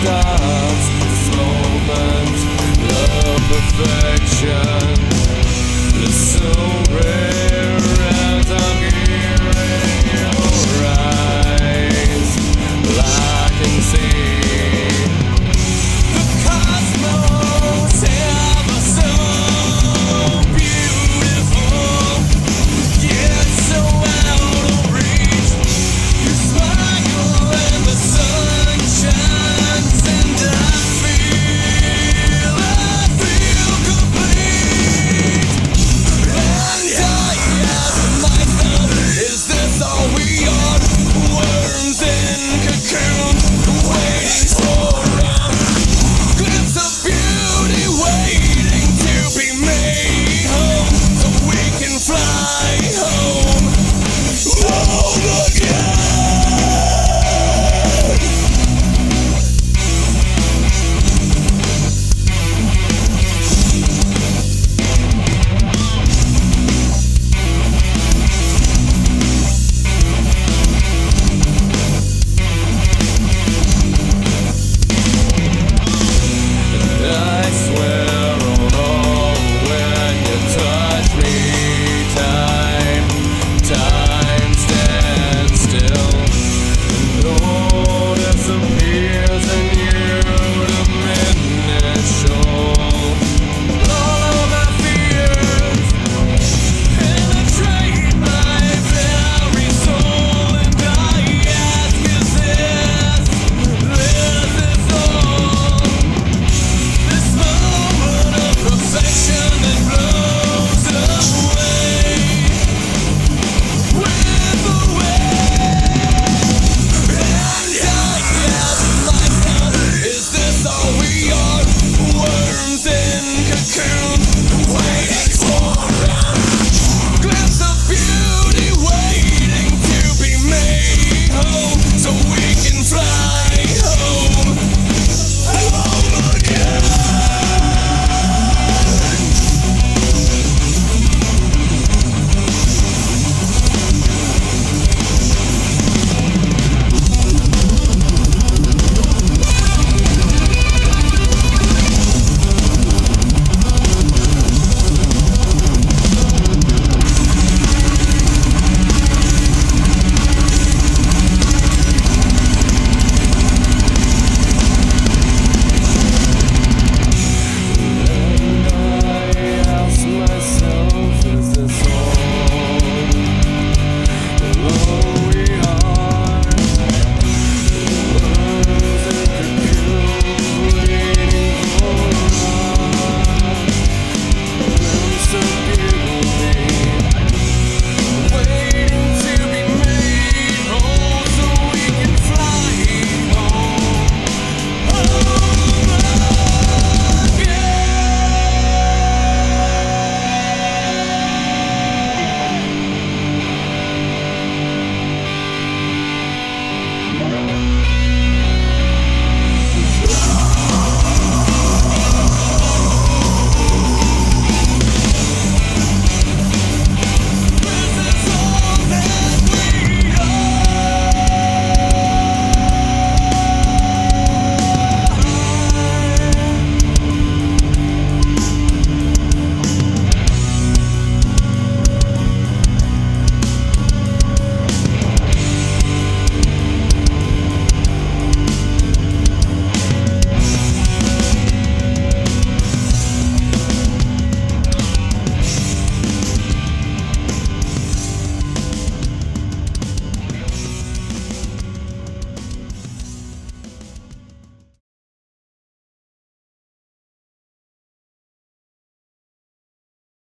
stars, this moment of a.